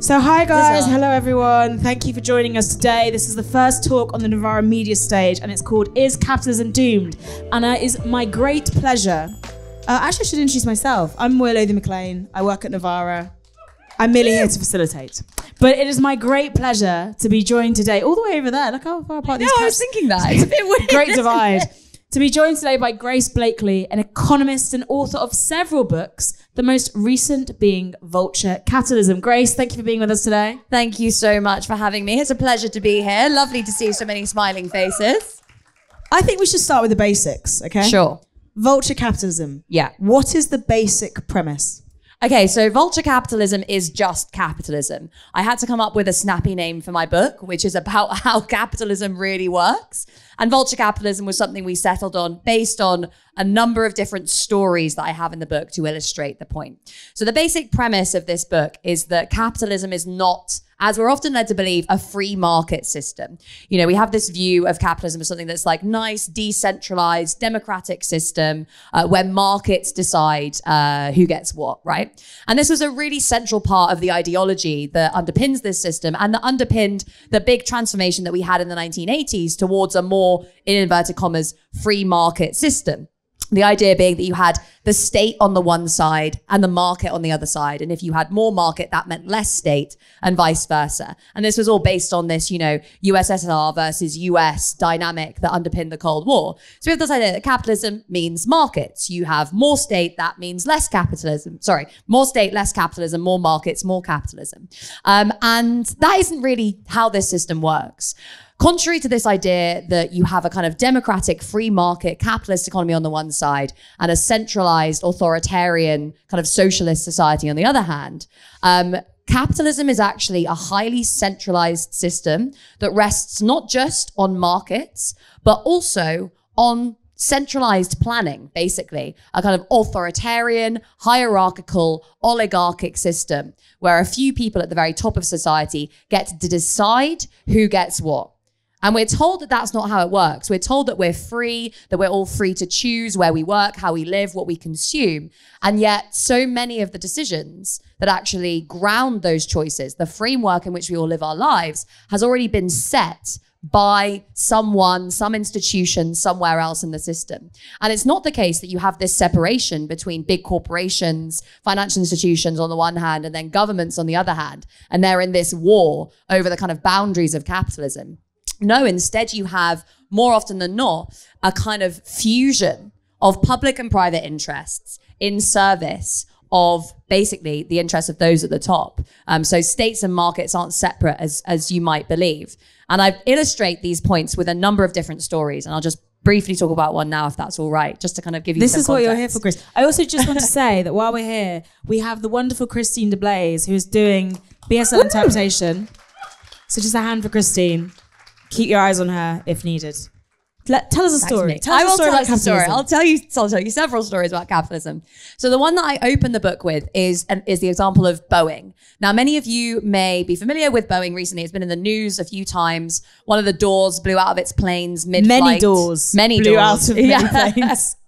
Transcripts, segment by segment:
So, hi guys, hello everyone. Thank you for joining us today. This is the first talk on the Novara Media stage, and it's called "Is Capitalism Doomed?" And uh, it is my great pleasure. Uh, actually, I should introduce myself. I'm Willow McLean. I work at Novara. I'm merely here to facilitate. But it is my great pleasure to be joined today, all the way over there. Look how far apart No, these I was thinking that. It's a bit weird. Great divide. To be joined today by Grace Blakeley, an economist and author of several books, the most recent being Vulture Capitalism. Grace, thank you for being with us today. Thank you so much for having me. It's a pleasure to be here. Lovely to see so many smiling faces. I think we should start with the basics, okay? Sure. Vulture Capitalism. Yeah. What is the basic premise? Okay, so vulture capitalism is just capitalism. I had to come up with a snappy name for my book, which is about how capitalism really works. And vulture capitalism was something we settled on based on a number of different stories that I have in the book to illustrate the point. So the basic premise of this book is that capitalism is not as we're often led to believe, a free market system. You know, we have this view of capitalism as something that's like nice, decentralized, democratic system uh, where markets decide uh, who gets what, right? And this was a really central part of the ideology that underpins this system and that underpinned the big transformation that we had in the 1980s towards a more, in inverted commas, free market system. The idea being that you had the state on the one side and the market on the other side. And if you had more market, that meant less state and vice versa. And this was all based on this, you know, USSR versus US dynamic that underpinned the Cold War. So we have this idea that capitalism means markets. You have more state, that means less capitalism. Sorry, more state, less capitalism, more markets, more capitalism. Um, and that isn't really how this system works. Contrary to this idea that you have a kind of democratic, free market, capitalist economy on the one side and a centralized, authoritarian, kind of socialist society on the other hand, um, capitalism is actually a highly centralized system that rests not just on markets, but also on centralized planning, basically, a kind of authoritarian, hierarchical, oligarchic system where a few people at the very top of society get to decide who gets what. And we're told that that's not how it works. We're told that we're free, that we're all free to choose where we work, how we live, what we consume. And yet, so many of the decisions that actually ground those choices, the framework in which we all live our lives, has already been set by someone, some institution, somewhere else in the system. And it's not the case that you have this separation between big corporations, financial institutions on the one hand, and then governments on the other hand. And they're in this war over the kind of boundaries of capitalism. No, instead, you have more often than not a kind of fusion of public and private interests in service of basically the interests of those at the top. Um, so states and markets aren't separate as, as you might believe. And I illustrate these points with a number of different stories. And I'll just briefly talk about one now, if that's all right, just to kind of give you This is what you're here for, Chris. I also just want to say that while we're here, we have the wonderful Christine de DeBlaze who's doing BSL interpretation. So just a hand for Christine. Keep your eyes on her if needed. Let, tell us a story. Tell us I a will story tell about a story. capitalism. I'll tell you. I'll tell you several stories about capitalism. So the one that I open the book with is an, is the example of Boeing. Now, many of you may be familiar with Boeing. Recently, it's been in the news a few times. One of the doors blew out of its planes mid Many doors Many blew doors. out of many Yeah. planes.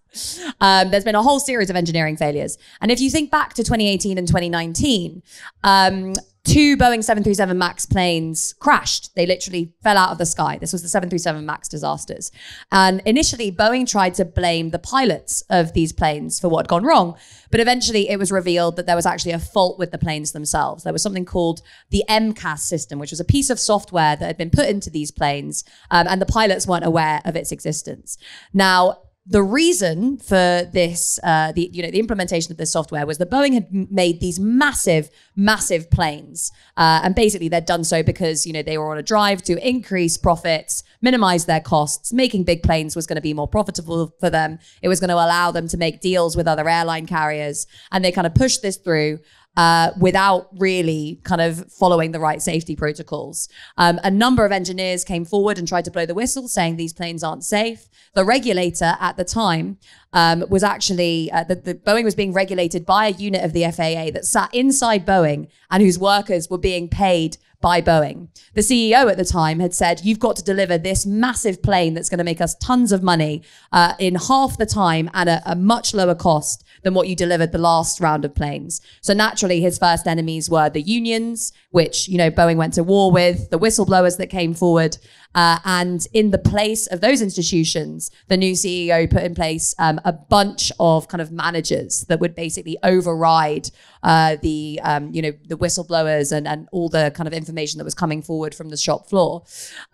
Um, there's been a whole series of engineering failures. And if you think back to 2018 and 2019, um, two Boeing 737 MAX planes crashed. They literally fell out of the sky. This was the 737 MAX disasters. And initially, Boeing tried to blame the pilots of these planes for what had gone wrong. But eventually, it was revealed that there was actually a fault with the planes themselves. There was something called the MCAS system, which was a piece of software that had been put into these planes, um, and the pilots weren't aware of its existence. Now, the reason for this, uh, the you know, the implementation of this software was that Boeing had made these massive, massive planes, uh, and basically they'd done so because you know they were on a drive to increase profits, minimize their costs. Making big planes was going to be more profitable for them. It was going to allow them to make deals with other airline carriers, and they kind of pushed this through uh, without really kind of following the right safety protocols. Um, a number of engineers came forward and tried to blow the whistle, saying these planes aren't safe. The regulator at the time um, was actually uh, the, the Boeing was being regulated by a unit of the FAA that sat inside Boeing and whose workers were being paid by Boeing. The CEO at the time had said, You've got to deliver this massive plane that's going to make us tons of money uh, in half the time and at a, a much lower cost than what you delivered the last round of planes. So naturally, his first enemies were the unions, which, you know, Boeing went to war with, the whistleblowers that came forward. Uh, and in the place of those institutions, the new CEO put in place um, a bunch of kind of managers that would basically override uh, the um, you know the whistleblowers and and all the kind of information that was coming forward from the shop floor.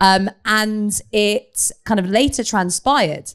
Um, and it kind of later transpired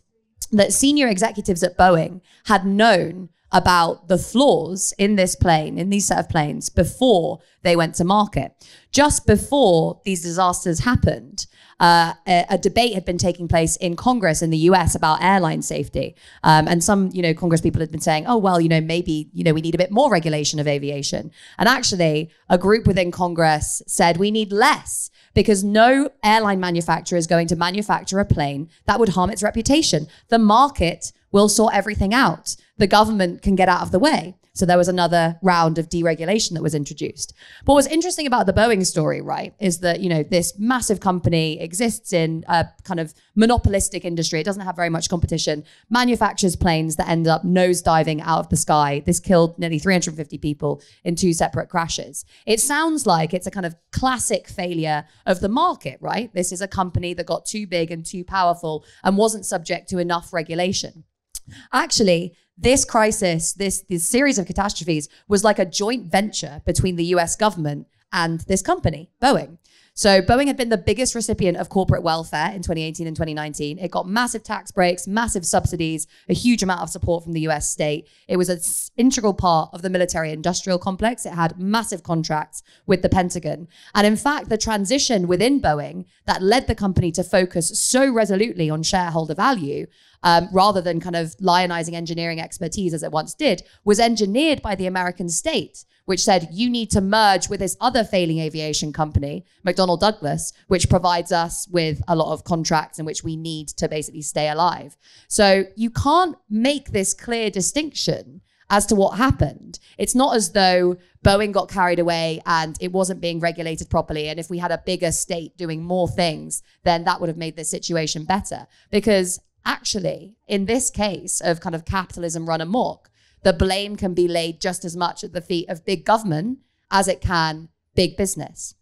that senior executives at Boeing had known about the flaws in this plane, in these set of planes, before they went to market. Just before these disasters happened, uh, a, a, debate had been taking place in Congress in the US about airline safety. Um, and some, you know, Congress people had been saying, oh, well, you know, maybe, you know, we need a bit more regulation of aviation. And actually, a group within Congress said we need less because no airline manufacturer is going to manufacture a plane that would harm its reputation. The market will sort everything out. The government can get out of the way. So there was another round of deregulation that was introduced. But what's interesting about the Boeing story, right, is that, you know, this massive company exists in a kind of monopolistic industry. It doesn't have very much competition, manufactures planes that end up nosediving out of the sky. This killed nearly 350 people in two separate crashes. It sounds like it's a kind of classic failure of the market, right? This is a company that got too big and too powerful and wasn't subject to enough regulation. Actually, this crisis, this, this series of catastrophes was like a joint venture between the US government and this company, Boeing. So Boeing had been the biggest recipient of corporate welfare in 2018 and 2019. It got massive tax breaks, massive subsidies, a huge amount of support from the US state. It was an integral part of the military industrial complex. It had massive contracts with the Pentagon. And in fact, the transition within Boeing that led the company to focus so resolutely on shareholder value um, rather than kind of lionizing engineering expertise as it once did, was engineered by the American state, which said you need to merge with this other failing aviation company, McDonnell Douglas, which provides us with a lot of contracts in which we need to basically stay alive. So you can't make this clear distinction as to what happened. It's not as though Boeing got carried away and it wasn't being regulated properly. And if we had a bigger state doing more things, then that would have made the situation better. Because actually, in this case of kind of capitalism run amok, the blame can be laid just as much at the feet of big government as it can big business.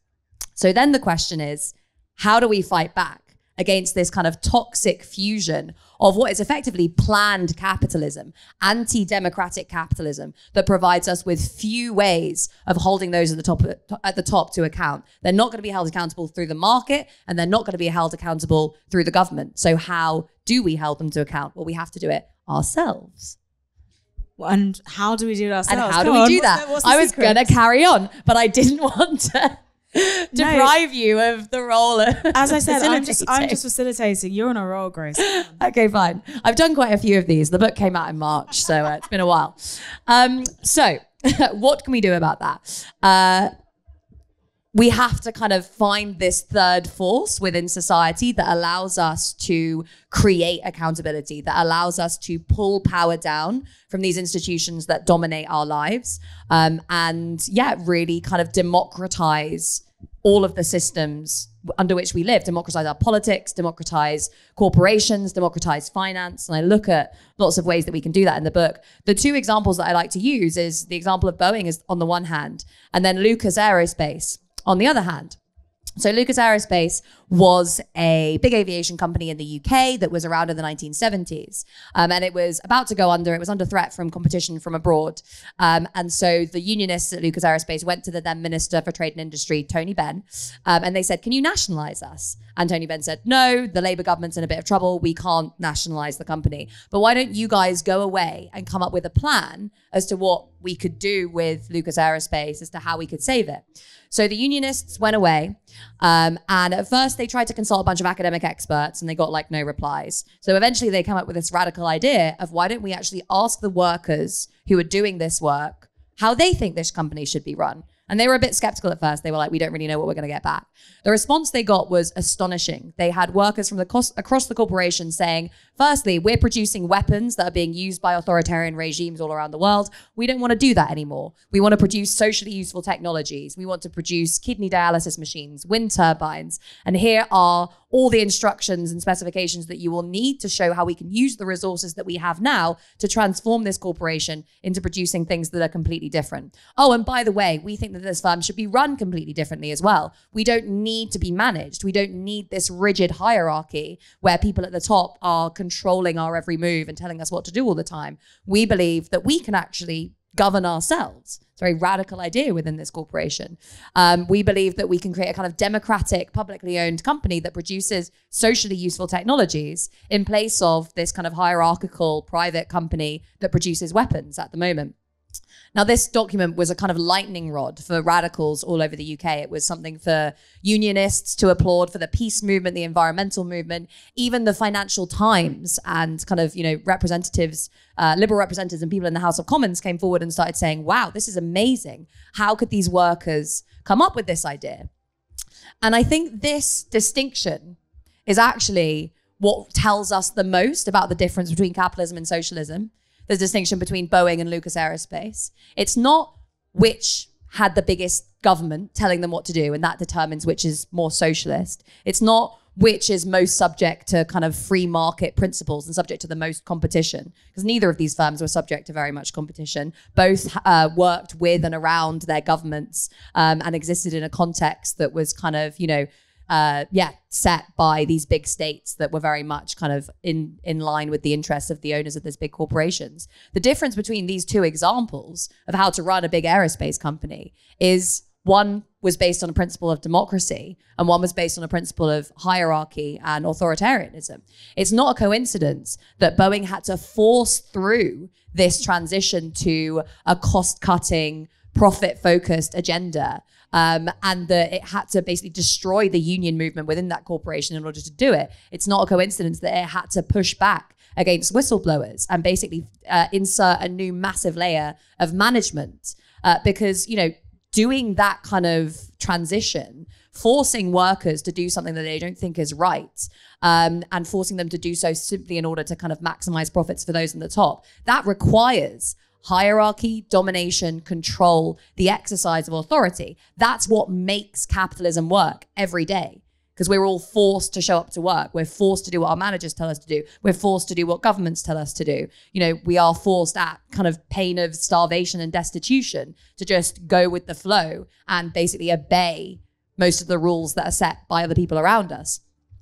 So then the question is, how do we fight back against this kind of toxic fusion of what is effectively planned capitalism, anti democratic capitalism that provides us with few ways of holding those at the top at the top to account. They're not going to be held accountable through the market and they're not going to be held accountable through the government. So how do we hold them to account? Well, we have to do it ourselves. And how do we do it ourselves? And how Come do we on. do that? What's the, what's I was going to carry on, but I didn't want to deprive no. you of the role. As I said, I'm just I'm just facilitating. You're on a roll, Grace. okay, fine. I've done quite a few of these. The book came out in March, so uh, it's been a while. Um, so, what can we do about that? Uh, we have to kind of find this third force within society that allows us to create accountability, that allows us to pull power down from these institutions that dominate our lives. Um, and yeah, really kind of democratize all of the systems under which we live, democratize our politics, democratize corporations, democratize finance. And I look at lots of ways that we can do that in the book. The two examples that I like to use is the example of Boeing is on the one hand, and then Lucas Aerospace on the other hand, so Lucas Aerospace was a big aviation company in the UK that was around in the 1970s. Um, and it was about to go under, it was under threat from competition from abroad. Um, and so the unionists at Lucas Aerospace went to the then Minister for Trade and Industry, Tony Benn, um, and they said, Can you nationalize us? And Tony Benn said, No, the Labour government's in a bit of trouble. We can't nationalize the company. But why don't you guys go away and come up with a plan as to what we could do with Lucas Aerospace as to how we could save it? So the unionists went away. Um, and at first, they tried to consult a bunch of academic experts and they got like no replies. So eventually, they come up with this radical idea of why don't we actually ask the workers who are doing this work how they think this company should be run? And they were a bit skeptical at first. They were like, we don't really know what we're going to get back. The response they got was astonishing. They had workers from the across the corporation saying, firstly, we're producing weapons that are being used by authoritarian regimes all around the world. We don't want to do that anymore. We want to produce socially useful technologies. We want to produce kidney dialysis machines, wind turbines. And here are all the instructions and specifications that you will need to show how we can use the resources that we have now to transform this corporation into producing things that are completely different. Oh, and by the way, we think that this firm should be run completely differently as well. We don't need to be managed. We don't need this rigid hierarchy where people at the top are controlling our every move and telling us what to do all the time. We believe that we can actually govern ourselves. It's a very radical idea within this corporation. Um, we believe that we can create a kind of democratic, publicly owned company that produces socially useful technologies in place of this kind of hierarchical private company that produces weapons at the moment. Now, this document was a kind of lightning rod for radicals all over the UK. It was something for unionists to applaud, for the peace movement, the environmental movement, even the Financial Times and kind of, you know, representatives, uh, liberal representatives and people in the House of Commons came forward and started saying, wow, this is amazing. How could these workers come up with this idea? And I think this distinction is actually what tells us the most about the difference between capitalism and socialism the distinction between Boeing and Lucas Aerospace. It's not which had the biggest government telling them what to do, and that determines which is more socialist. It's not which is most subject to kind of free market principles and subject to the most competition, because neither of these firms were subject to very much competition. Both uh, worked with and around their governments um, and existed in a context that was kind of, you know, uh, yeah, set by these big states that were very much kind of in in line with the interests of the owners of these big corporations. The difference between these two examples of how to run a big aerospace company is one was based on a principle of democracy and one was based on a principle of hierarchy and authoritarianism. It's not a coincidence that Boeing had to force through this transition to a cost cutting, profit focused agenda um, and that it had to basically destroy the union movement within that corporation in order to do it. It's not a coincidence that it had to push back against whistleblowers and basically uh, insert a new massive layer of management uh, because you know doing that kind of transition forcing workers to do something that they don't think is right um, and forcing them to do so simply in order to kind of maximize profits for those in the top that requires hierarchy, domination, control, the exercise of authority. That's what makes capitalism work every day. Because we're all forced to show up to work. We're forced to do what our managers tell us to do. We're forced to do what governments tell us to do. You know, we are forced at kind of pain of starvation and destitution to just go with the flow and basically obey most of the rules that are set by other people around us.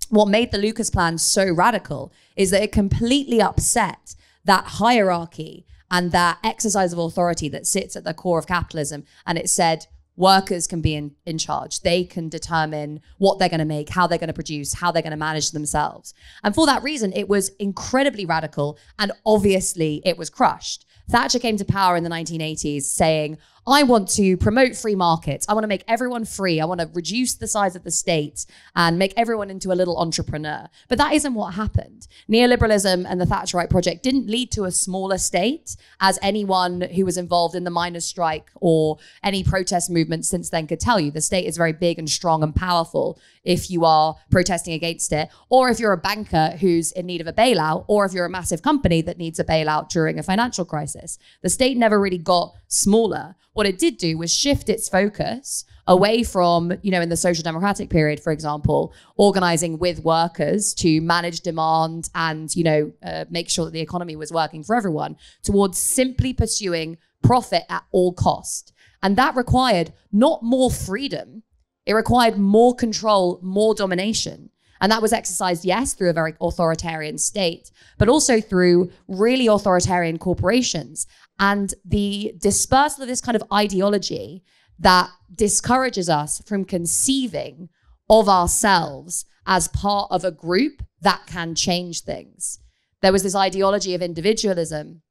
What made the Lucas plan so radical is that it completely upset that hierarchy and that exercise of authority that sits at the core of capitalism. And it said, workers can be in, in charge. They can determine what they're going to make, how they're going to produce, how they're going to manage themselves. And for that reason, it was incredibly radical. And obviously, it was crushed. Thatcher came to power in the 1980s saying, I want to promote free markets. I want to make everyone free. I want to reduce the size of the state and make everyone into a little entrepreneur. But that isn't what happened. Neoliberalism and the Thatcherite project didn't lead to a smaller state, as anyone who was involved in the miners' strike or any protest movement since then could tell you. The state is very big and strong and powerful if you are protesting against it, or if you're a banker who's in need of a bailout, or if you're a massive company that needs a bailout during a financial crisis. The state never really got smaller. What it did do was shift its focus away from, you know, in the social democratic period, for example, organizing with workers to manage demand and, you know, uh, make sure that the economy was working for everyone, towards simply pursuing profit at all cost. And that required not more freedom, it required more control, more domination. And that was exercised, yes, through a very authoritarian state, but also through really authoritarian corporations and the dispersal of this kind of ideology that discourages us from conceiving of ourselves as part of a group that can change things. There was this ideology of individualism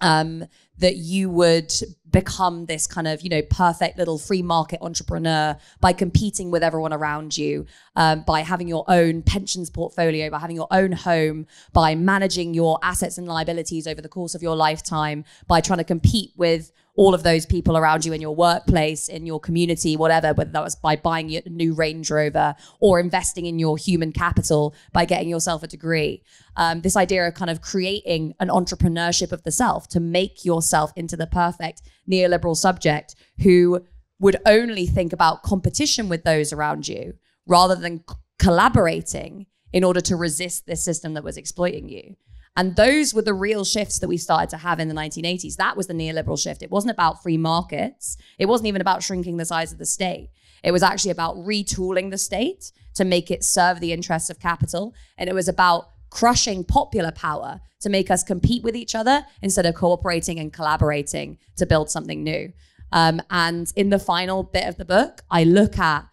um, that you would become this kind of you know perfect little free market entrepreneur by competing with everyone around you um, by having your own pensions portfolio by having your own home by managing your assets and liabilities over the course of your lifetime by trying to compete with all of those people around you in your workplace, in your community, whatever, whether that was by buying a new Range Rover or investing in your human capital by getting yourself a degree. Um, this idea of kind of creating an entrepreneurship of the self to make yourself into the perfect neoliberal subject who would only think about competition with those around you rather than c- collaborating in order to resist this system that was exploiting you. And those were the real shifts that we started to have in the 1980s. That was the neoliberal shift. It wasn't about free markets. It wasn't even about shrinking the size of the state. It was actually about retooling the state to make it serve the interests of capital. And it was about crushing popular power to make us compete with each other instead of cooperating and collaborating to build something new. Um, and in the final bit of the book, I look at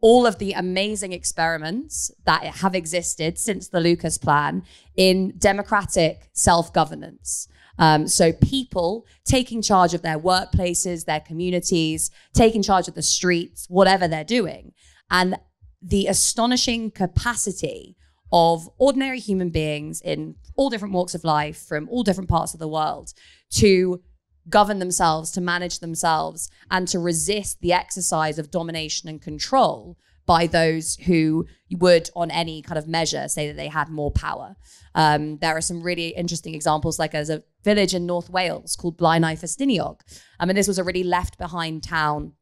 all of the amazing experiments that have existed since the Lucas plan in democratic self governance. Um, so, people taking charge of their workplaces, their communities, taking charge of the streets, whatever they're doing. And the astonishing capacity of ordinary human beings in all different walks of life from all different parts of the world to govern themselves, to manage themselves, and to resist the exercise of domination and control by those who would, on any kind of measure, say that they had more power. Um, there are some really interesting examples, like as a village in North Wales called Blaenau Ffestiniog. I mean, this was a really left behind town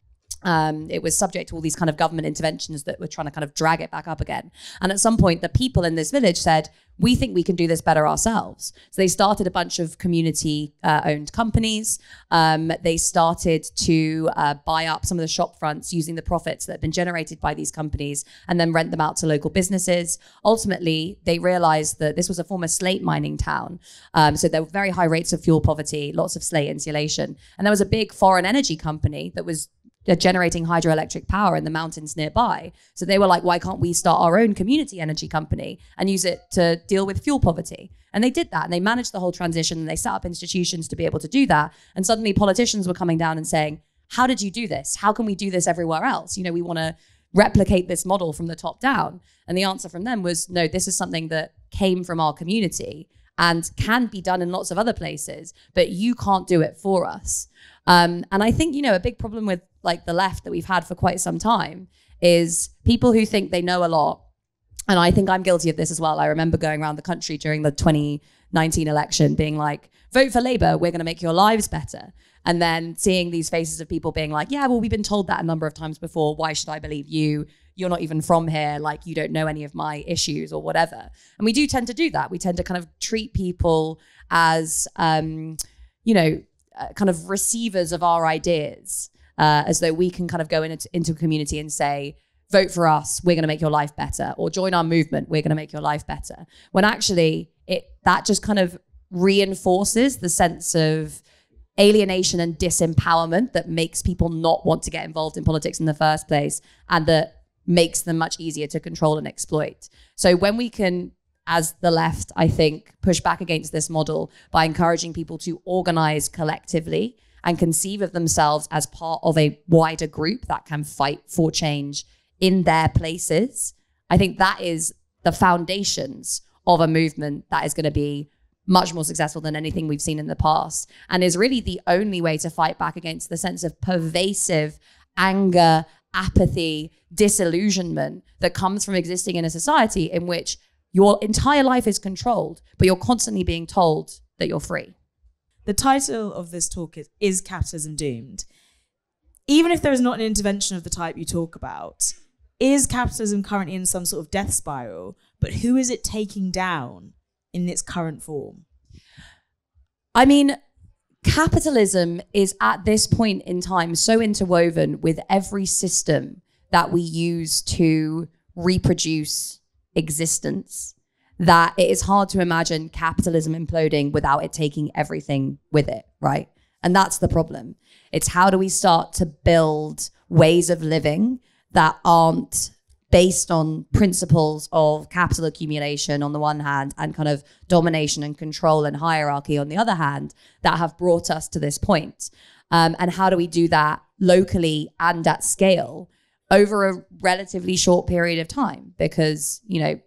um, it was subject to all these kind of government interventions that were trying to kind of drag it back up again. And at some point, the people in this village said, we think we can do this better ourselves. So they started a bunch of community uh, owned companies. Um, they started to uh, buy up some of the shop fronts using the profits that had been generated by these companies and then rent them out to local businesses. Ultimately, they realized that this was a former slate mining town. Um, so there were very high rates of fuel poverty, lots of slate insulation. And there was a big foreign energy company that was they're generating hydroelectric power in the mountains nearby. So they were like, why can't we start our own community energy company and use it to deal with fuel poverty? And they did that and they managed the whole transition and they set up institutions to be able to do that. And suddenly politicians were coming down and saying, how did you do this? How can we do this everywhere else? You know, we want to replicate this model from the top down. And the answer from them was, no, this is something that came from our community and can be done in lots of other places, but you can't do it for us. Um, and I think, you know, a big problem with like the left that we've had for quite some time is people who think they know a lot. And I think I'm guilty of this as well. I remember going around the country during the 2019 election being like, vote for Labour, we're going to make your lives better. And then seeing these faces of people being like, yeah, well, we've been told that a number of times before. Why should I believe you? You're not even from here. Like, you don't know any of my issues or whatever. And we do tend to do that. We tend to kind of treat people as, um, you know, uh, kind of receivers of our ideas uh, as though we can kind of go into, into a community and say, vote for us, we're going to make your life better, or join our movement, we're going to make your life better. When actually, it that just kind of reinforces the sense of alienation and disempowerment that makes people not want to get involved in politics in the first place and that makes them much easier to control and exploit. So when we can as the left, I think, push back against this model by encouraging people to organize collectively and conceive of themselves as part of a wider group that can fight for change in their places. I think that is the foundations of a movement that is going to be much more successful than anything we've seen in the past and is really the only way to fight back against the sense of pervasive anger, apathy, disillusionment that comes from existing in a society in which your entire life is controlled, but you're constantly being told that you're free. The title of this talk is Is Capitalism Doomed? Even if there is not an intervention of the type you talk about, is capitalism currently in some sort of death spiral? But who is it taking down in its current form? I mean, capitalism is at this point in time so interwoven with every system that we use to reproduce existence that it is hard to imagine capitalism imploding without it taking everything with it, right? And that's the problem. It's how do we start to build ways of living that aren't based on principles of capital accumulation on the one hand and kind of domination and control and hierarchy on the other hand that have brought us to this point. Um, and how do we do that locally and at scale over a relatively short period of time? Because, you know,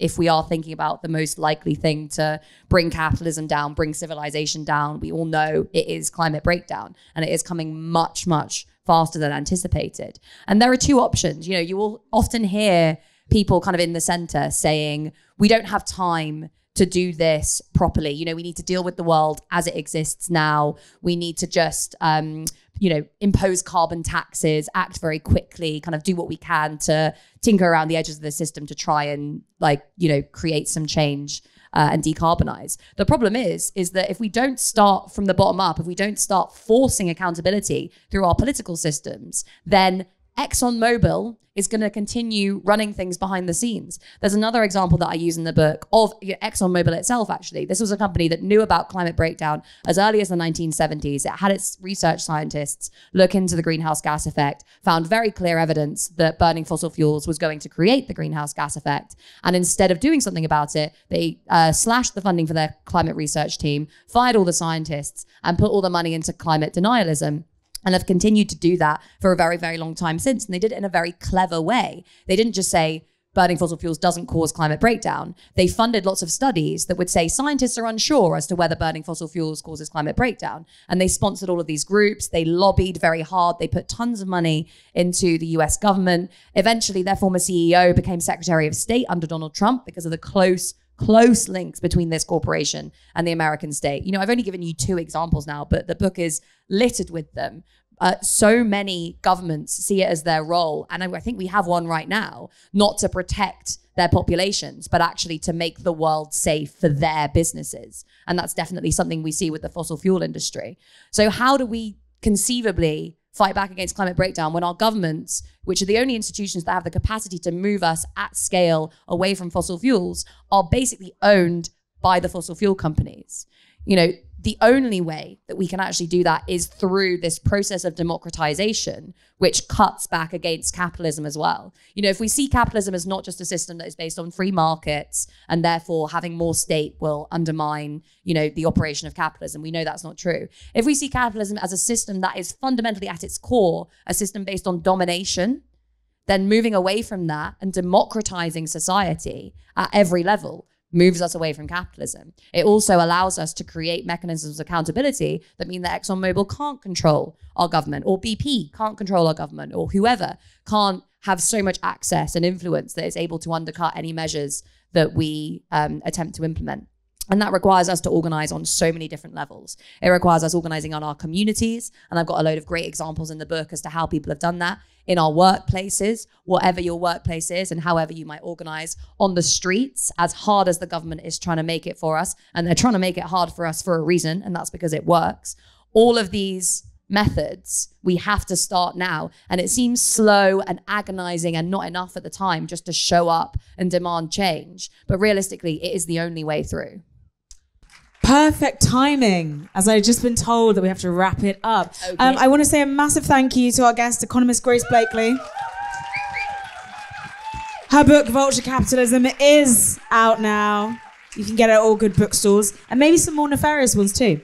if we are thinking about the most likely thing to bring capitalism down, bring civilization down, we all know it is climate breakdown and it is coming much, much faster than anticipated. And there are two options. You know, you will often hear people kind of in the center saying, we don't have time to do this properly. You know, we need to deal with the world as it exists now. We need to just, um, you know, impose carbon taxes, act very quickly, kind of do what we can to tinker around the edges of the system to try and, like, you know, create some change. Uh, and decarbonize. The problem is, is that if we don't start from the bottom up, if we don't start forcing accountability through our political systems, then ExxonMobil is going to continue running things behind the scenes. There's another example that I use in the book of ExxonMobil itself, actually. This was a company that knew about climate breakdown as early as the 1970s. It had its research scientists look into the greenhouse gas effect, found very clear evidence that burning fossil fuels was going to create the greenhouse gas effect. And instead of doing something about it, they uh, slashed the funding for their climate research team, fired all the scientists, and put all the money into climate denialism and have continued to do that for a very, very long time since. And they did it in a very clever way. They didn't just say, burning fossil fuels doesn't cause climate breakdown. They funded lots of studies that would say scientists are unsure as to whether burning fossil fuels causes climate breakdown. And they sponsored all of these groups. They lobbied very hard. They put tons of money into the US government. Eventually, their former CEO became Secretary of State under Donald Trump because of the close close links between this corporation and the American state. You know, I've only given you two examples now, but the book is littered with them. Uh, so many governments see it as their role, and I, I think we have one right now, not to protect their populations, but actually to make the world safe for their businesses. And that's definitely something we see with the fossil fuel industry. So, how do we conceivably fight back against climate breakdown when our governments, which are the only institutions that have the capacity to move us at scale away from fossil fuels, are basically owned by the fossil fuel companies? You know, the only way that we can actually do that is through this process of democratization, which cuts back against capitalism as well. You know, if we see capitalism as not just a system that is based on free markets and therefore having more state will undermine, you know, the operation of capitalism, we know that's not true. If we see capitalism as a system that is fundamentally at its core a system based on domination, then moving away from that and democratizing society at every level moves us away from capitalism. It also allows us to create mechanisms of accountability that mean that ExxonMobil can't control our government, or BP can't control our government, or whoever can't have so much access and influence that it's able to undercut any measures that we um, attempt to implement. And that requires us to organize on so many different levels. It requires us organizing on our communities. And I've got a load of great examples in the book as to how people have done that in our workplaces, whatever your workplace is, and however you might organize on the streets, as hard as the government is trying to make it for us. And they're trying to make it hard for us for a reason, and that's because it works. All of these methods we have to start now. And it seems slow and agonizing and not enough at the time just to show up and demand change. But realistically, it is the only way through. Perfect timing, as I've just been told that we have to wrap it up. Okay. Um, I want to say a massive thank you to our guest, economist Grace Blakeley. Her book, Vulture Capitalism, is out now. You can get it at all good bookstores and maybe some more nefarious ones too.